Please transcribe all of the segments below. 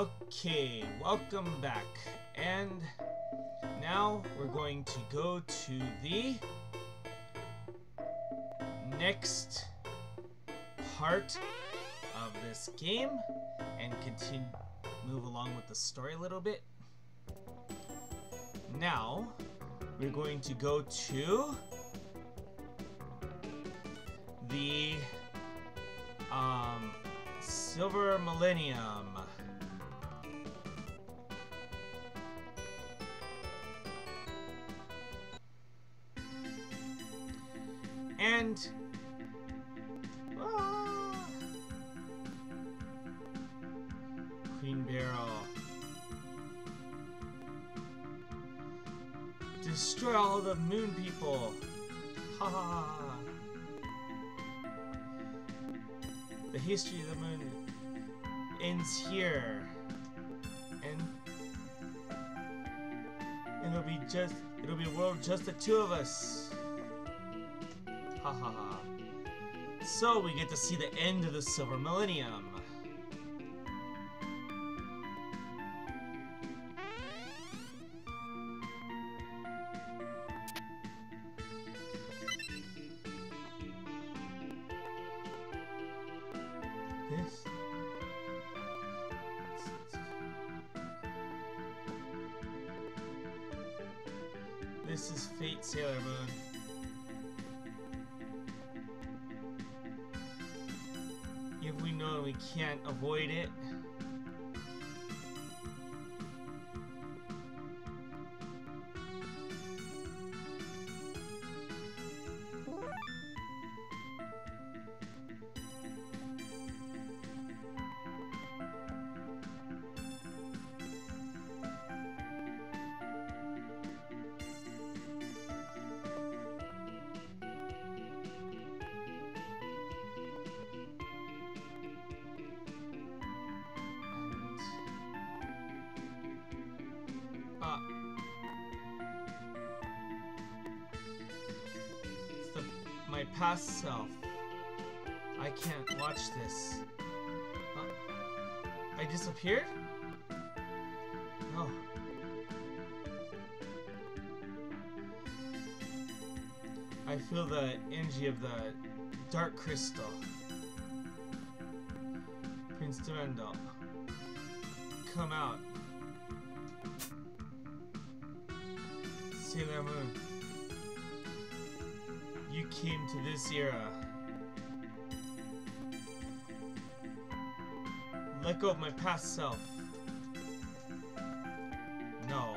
Okay, welcome back. And now we're going to go to the next part of this game and continue move along with the story a little bit. Now, we're going to go to the um, Silver Millennium. The moon ends here. And it'll be just it'll be a world just the two of us. Ha ha ha. So we get to see the end of the Silver Millennium. Past self. I can't watch this. Huh? I disappeared? No. I feel the energy of the dark crystal. Prince Demando. Come out. Sailor Moon. Came to this era. Let go of my past self. No.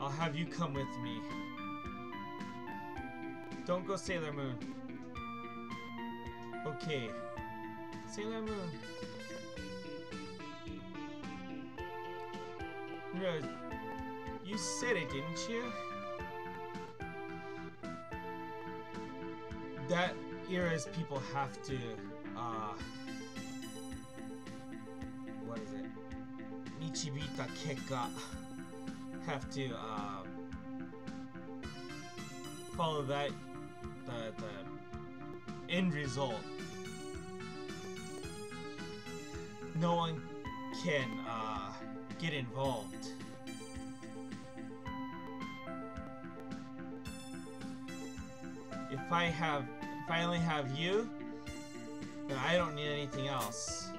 I'll have you come with me. Don't go Sailor Moon. Okay. Sailor Moon. Rose, you said it, didn't you? That era's people have to, uh... What is it? Michibita Keka. Have to, uh... Follow that, the, the end result. no one can get involved. If I have, if I only have you, then I don't need anything else.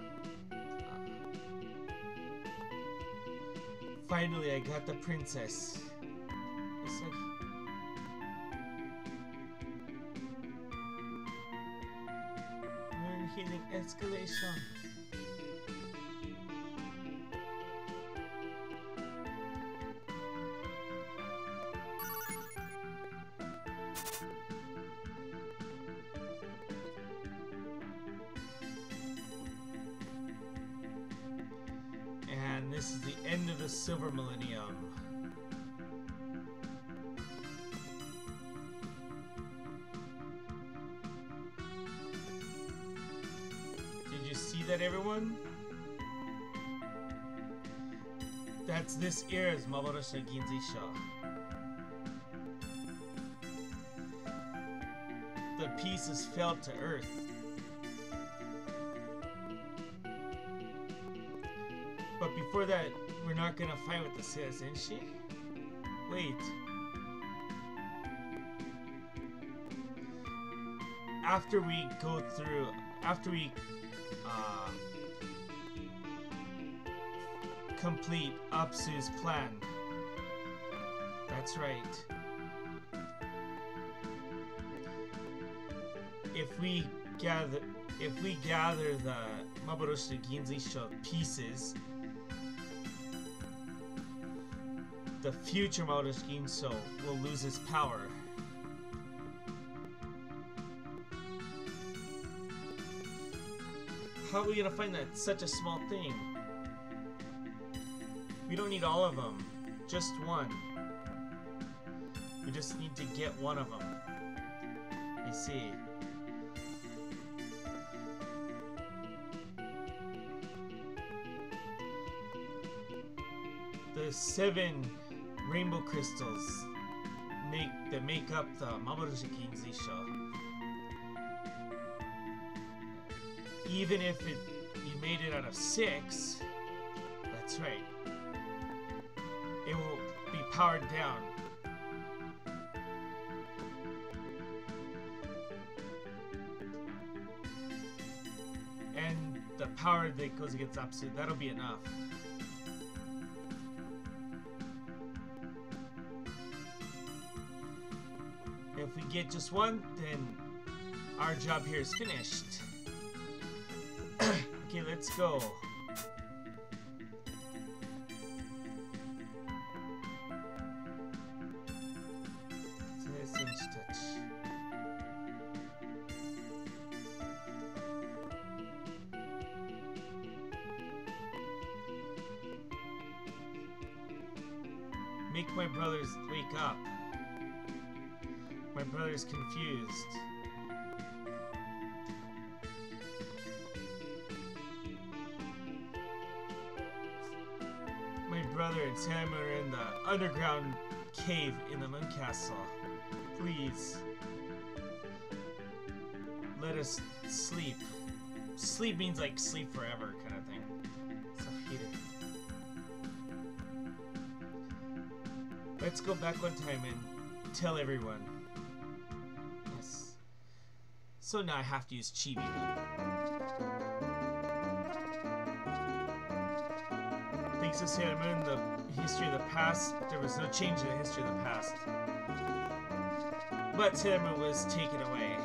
Finally, I got the princess. Escalation. That's this era's Maboroshi Ginzisha. the pieces fell to Earth. But before that, we're not gonna fight with the sis ain't she Wait. After we go through, after we uh, complete Apsu's plan. That's right. If we gather, if we gather the Maboroshi Ginzisho pieces, the future Maboroshi Ginso will lose its power. How are we gonna find that such a small thing? We don't need all of them, just one. We just need to get one of them. I see. The seven rainbow crystals make that make up the Maboroshi Kinzisho. Even if it you made it out of six, that's right. Powered down. And the power that goes against opposite, that'll be enough. If we get just one, then our job here is finished. okay, let's go. Brother and Sam are in the underground cave in the Moon Castle. Please. Let us sleep. Sleep means like sleep forever kind of thing. So. Let's go back one time and tell everyone. Yes. So now I have to use Chibi. To Sailor Moon, the history of the past, there was no change in the history of the past. But Sailor Moon was taken away.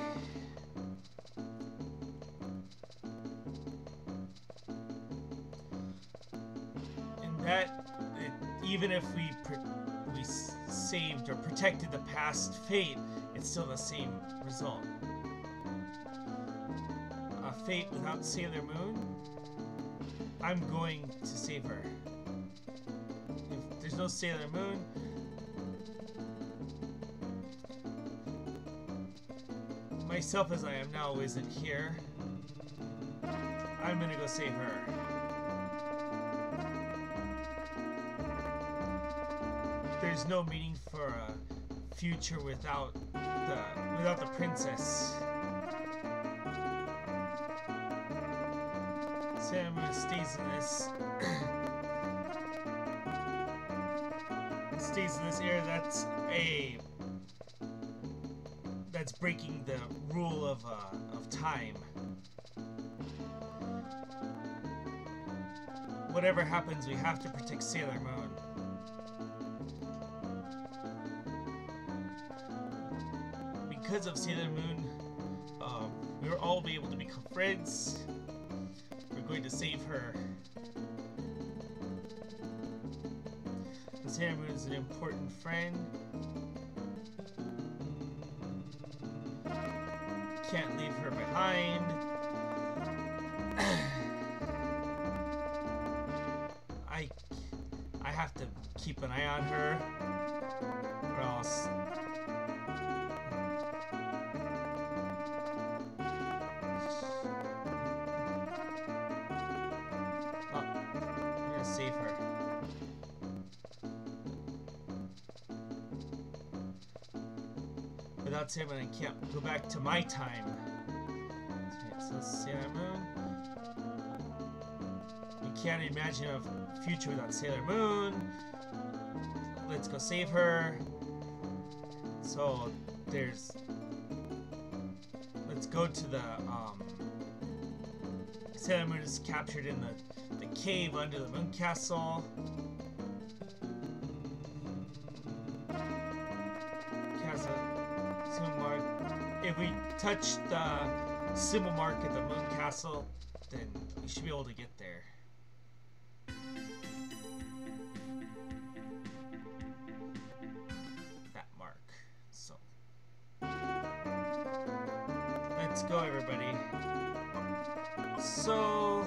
And that, it, even if we we saved or protected the past fate, it's still the same result. A fate without Sailor Moon, I'm going to save her. No Sailor Moon, myself as I am now isn't here. I'm gonna go save her. There's no meaning for a future without the without the princess. Sam stays in this stays in this era that's a that's breaking the rule of uh, of time. Whatever happens, we have to protect Sailor Moon. Because of Sailor Moon, um, we will all be able to become friends. We're going to save her. Sailor is an important friend. Can't leave her behind. I I have to keep an eye on her without Sailor Moon, I can't go back to my time. Says Sailor Moon. You can't imagine a future without Sailor Moon. Let's go save her. So there's. Let's go to the um. Sailor Moon is captured in the the cave under the Moon Castle. Touch the uh, symbol mark at the Moon Castle, then you should be able to get there. That mark. So. Let's go, everybody. So.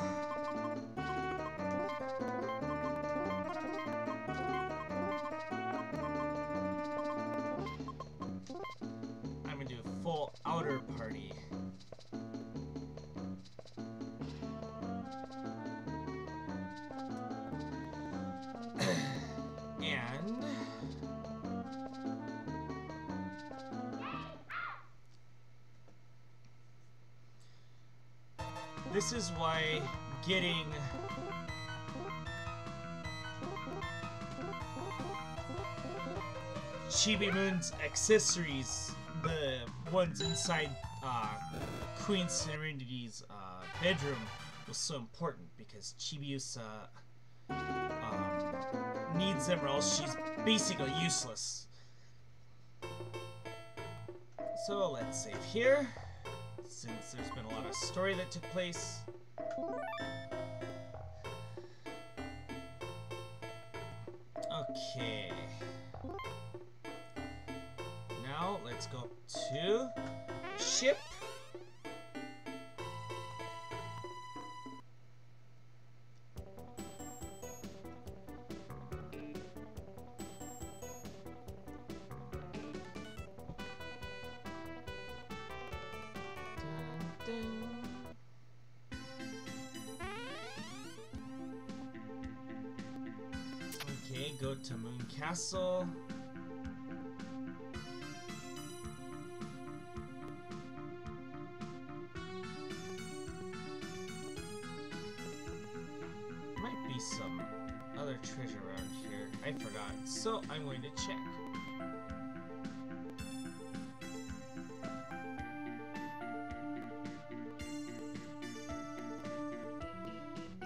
This is why getting Chibi Moon's accessories, the ones inside uh, Queen Serenity's uh, bedroom, was so important because Chibiusa um, needs them or else she's basically useless. So let's save here, since there's been a lot of story that took place.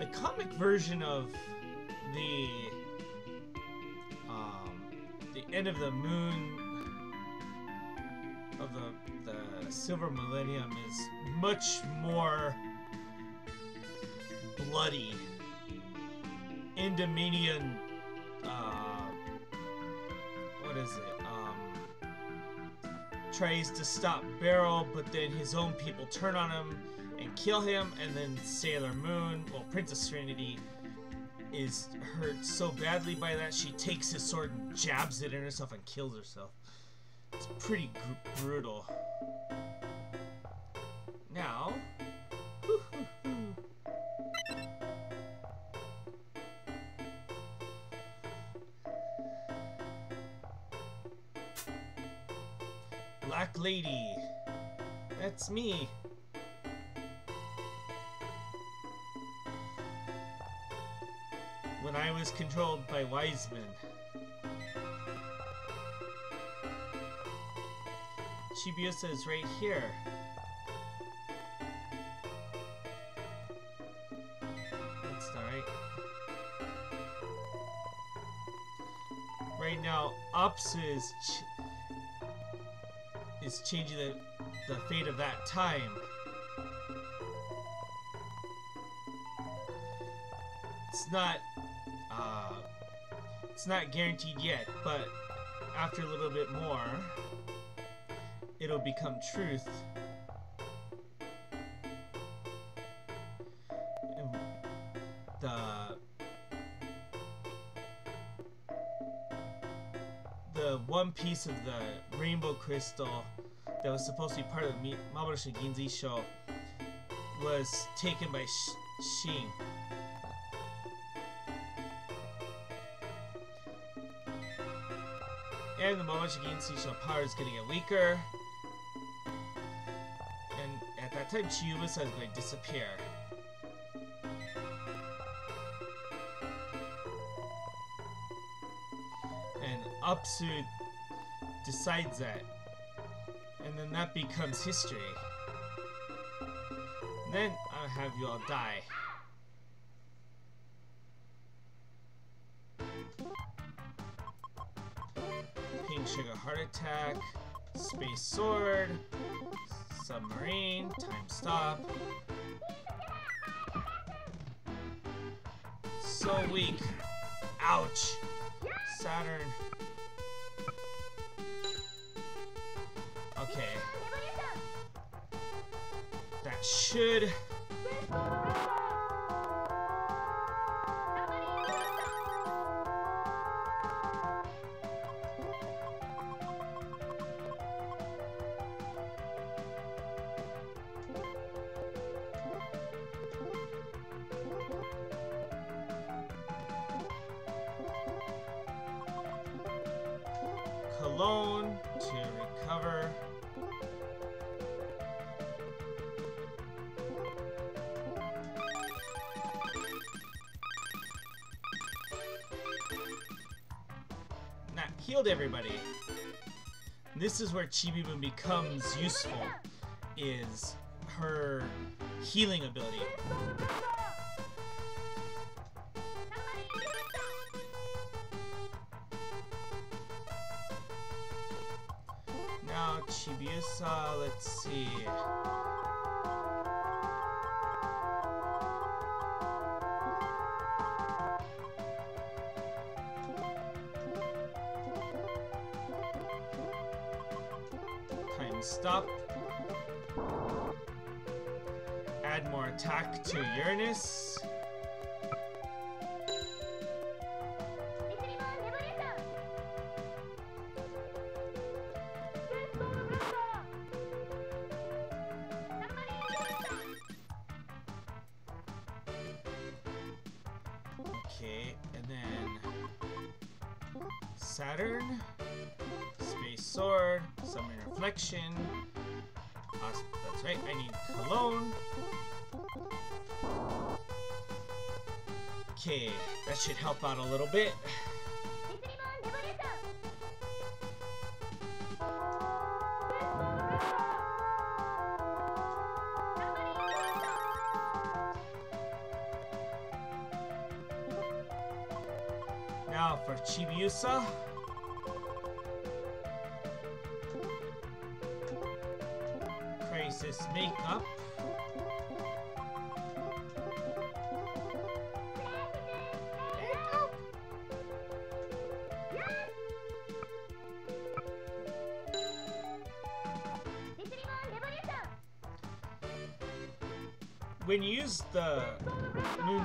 The comic version of the um, the end of the moon of the the silver millennium is much more bloody. Endymion uh, what is it? Um, tries to stop Beryl, but then his own people turn on him kill him, and then Sailor Moon, well, Princess Serenity, is hurt so badly by that she takes his sword and jabs it in herself and kills herself. It's pretty brutal. Now, Black Lady, that's me. When I was controlled by Wiseman. Chibiusa is right here. That's alright. Right now, Apsu is ch is changing the the fate of that time. It's not it's not guaranteed yet, but after a little bit more, it'll become truth. The the one piece of the rainbow crystal that was supposed to be part of the Mamoru Ginzi show was taken by Sh-. And the moment she gains Seashell power is getting weaker. And at that time, Chibiusa is gonna disappear. And Apsu decides that. And then that becomes history. And then I'll have you all die. Sugar Heart Attack, Space Sword, Submarine, Time Stop. So weak. Ouch. Saturn. Okay. That should... Healed everybody. This is where Chibi-Moon becomes useful, is her healing ability. Now, Chibiusa, let's see. Stop. Add more attack to Uranus. A little bit. Now for Chibiusa. Crisis makeup.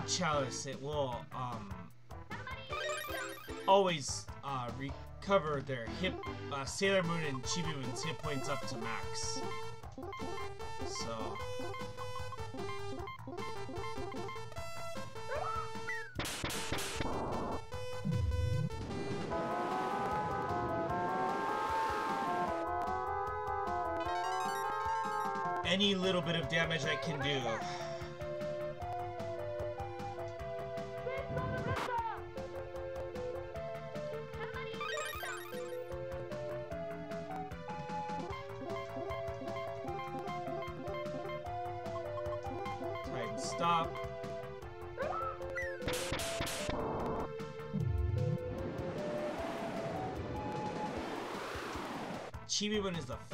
Chalice, it will um, always uh, recover their hip uh, Sailor Moon and Chibi Moon's hit points up to max. So any little bit of damage I can do.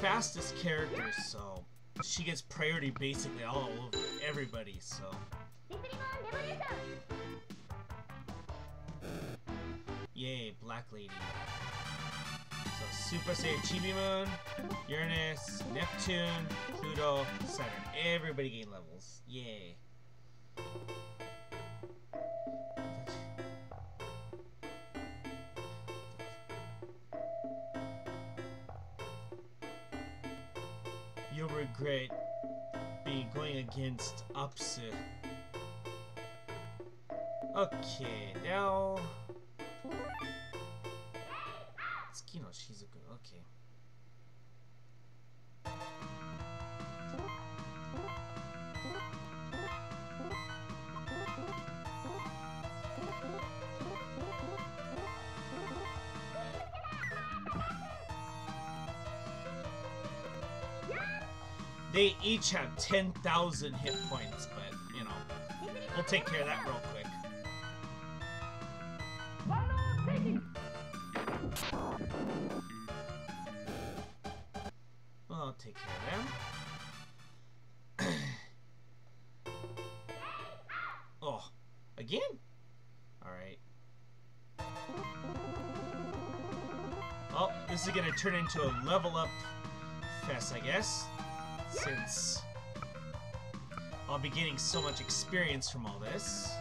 Fastest character, so she gets priority basically all over everybody, so. Yay, Black Lady. So Super Sailor Chibi-Moon, Uranus, Neptune, Pluto, Saturn. Everybody gain levels. Regret being going against Apsu. Okay, now... 10,000 hit points, but, you know, we'll take care of that real quick. Well, I'll take care of them. oh, again? Alright. Oh, this is gonna turn into a level up fest, I guess. Since I'll be getting so much experience from all this.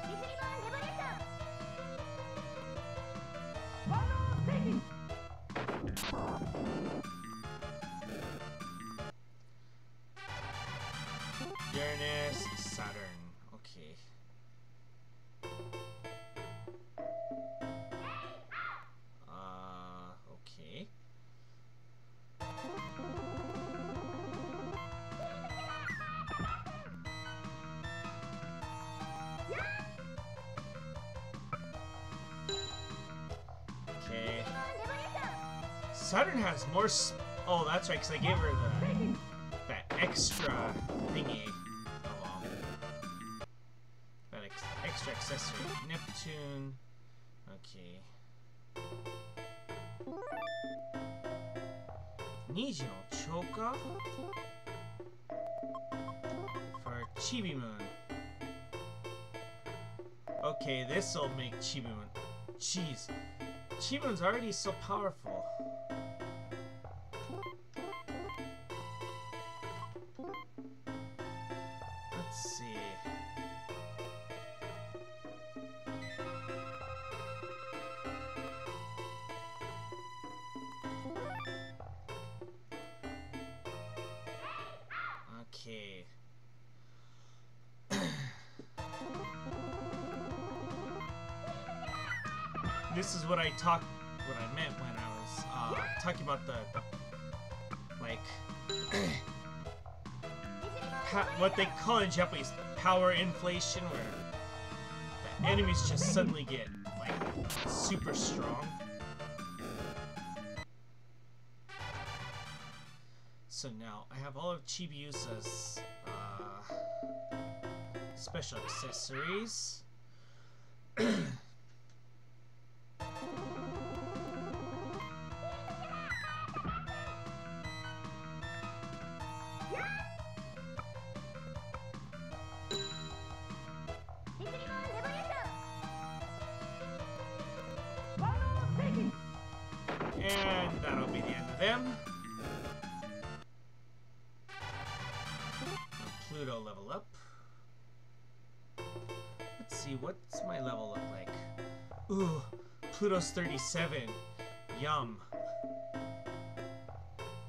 I gave her the that extra thingy. Oh. That ex extra accessory. Neptune. Okay. Niji no Choka for Chibi Moon. Okay, this'll make Chibi Moon. Jeez, Chibi Moon's already so powerful. Japanese power inflation, where the enemies just suddenly get like super strong. So now I have all of Chibiusa's uh, special accessories. Pluto's 37. Yum.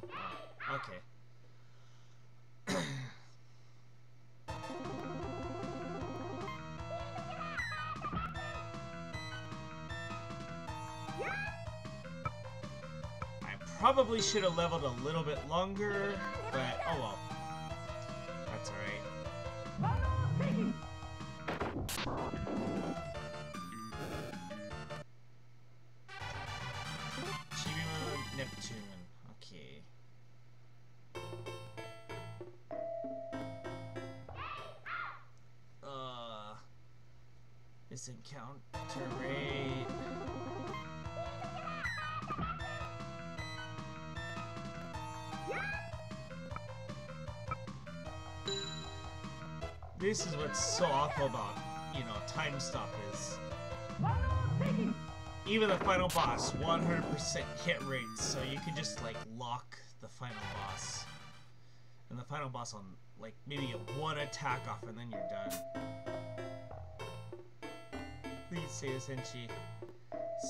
Oh, okay. I probably should have leveled a little bit longer, but oh well. What's so awful about, you know, time stop is. Even the final boss, 100% hit rates, so you can just like lock the final boss. And the final boss on like maybe get one attack off and then you're done. Please say Senshi.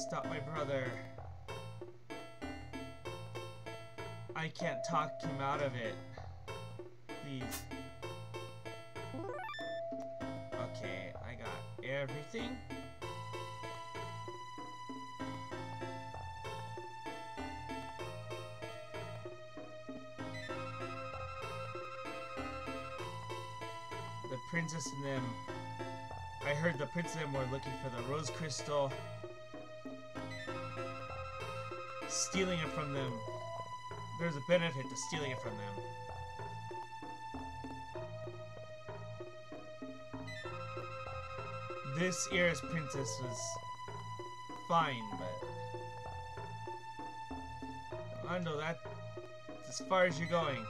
Stop my brother. I can't talk him out of it. Please. Everything. The princess and them. I heard the prince and them were looking for the rose crystal. Stealing it from them. There's a benefit to stealing it from them. This era's princess was fine, but I know that as far as you're going.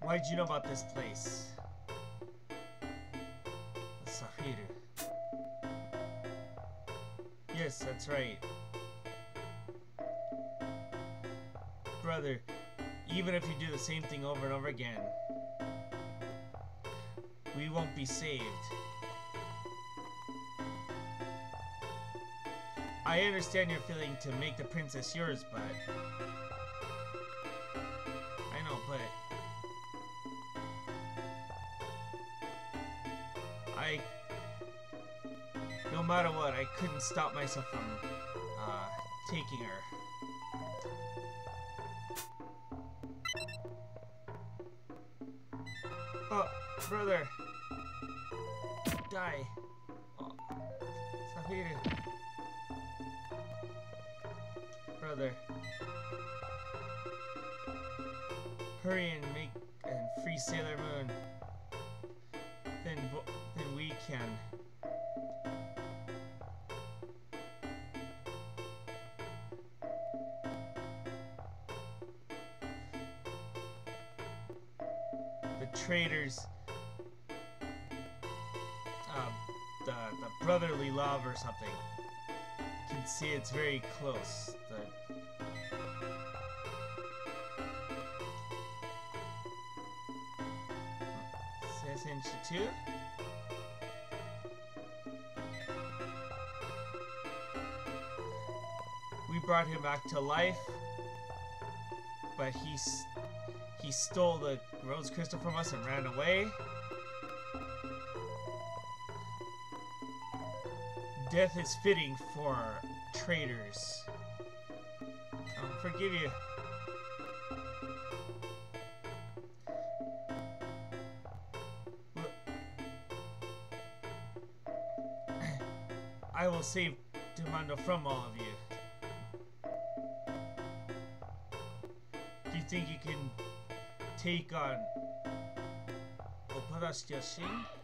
Why'd you know about this place? Sahiru. Yes, that's right. Brother, even if you do the same thing over and over again, we won't be saved. I understand your feeling to make the princess yours, but... I know, but... I... No matter what, I couldn't stop myself from, uh, taking her. Die. Oh, Sahiru. Brother. Hurry and make and free Sailor Moon. Then, then we can. The traitors. Brotherly love or something. You can see it's very close. The? We brought him back to life, but he he stole the rose crystal from us and ran away. Death is fitting for traitors. I'll forgive you. I will save Demando from all of you. Do you think you can take on Yashin?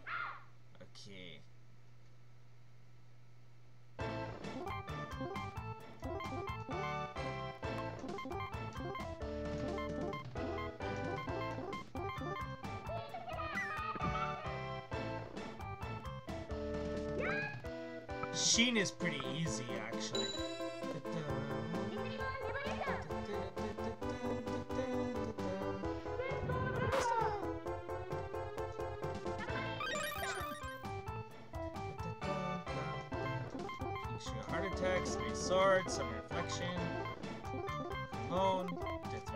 Actually. Heart attack, space sword, some reflection, bone, death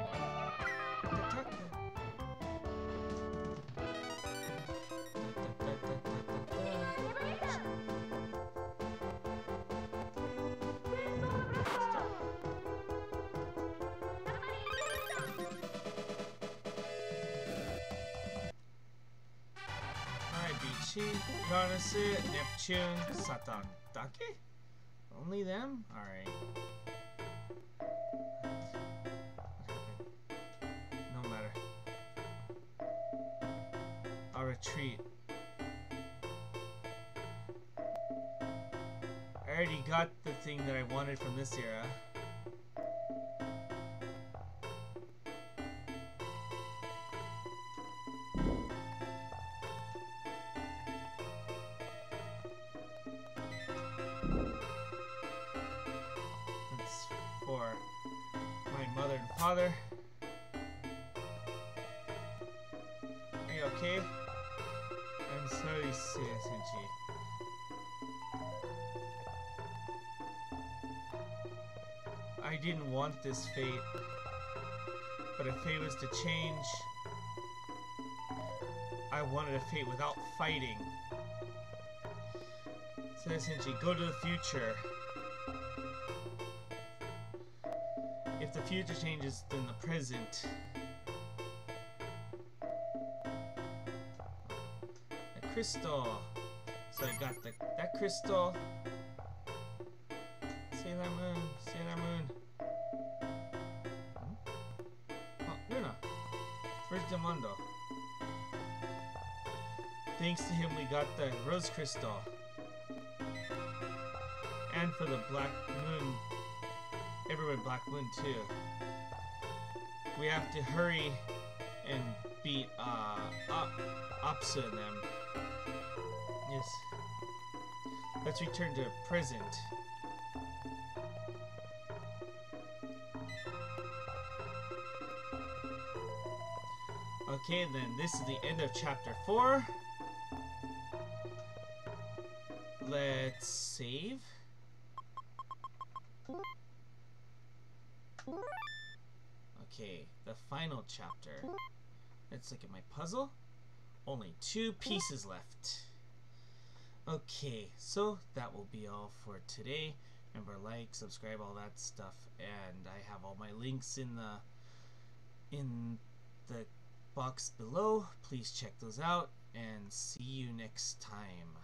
Bichi, Uranus, Neptune, Saturn. Dake? Only them? Alright. No matter. I'll retreat. I already got the thing that I wanted from this era. Father. Are you okay? I'm sorry, Senshi. I didn't want this fate, but if fate was to change, I wanted a fate without fighting. So go to the future. Future changes, than the present. A crystal. So I got the that crystal. Sailor Moon, Sailor Moon. Oh, Luna. Where's Demando? Thanks to him, we got the rose crystal. And for the Black Moon, everyone Black Moon too. We have to hurry and beat uh, up, Apsu and them. Yes. Let's return to present. Okay, then this is the end of chapter 4. Let's save. Final chapter. Let's look at my puzzle. Only two pieces left. Okay, so that will be all for today. Remember, like, subscribe, all that stuff, and I have all my links in the in the box below. Please check those out, and see you next time.